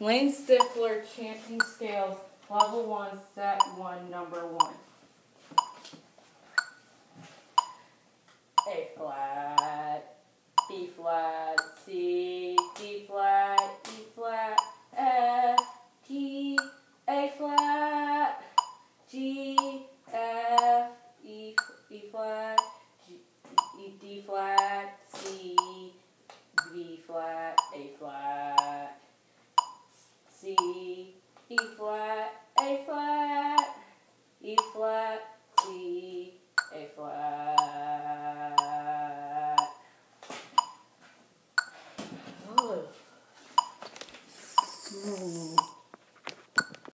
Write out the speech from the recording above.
Lane Stifler, Chanting Scales, Level 1, Set 1, Number 1. A flat, B flat, C, D flat, E flat, F, G, A flat, G, F, E, E flat, G, E, D flat, C, B flat, A flat, C, E flat, A flat, E flat, C, A flat. Oh. Hmm.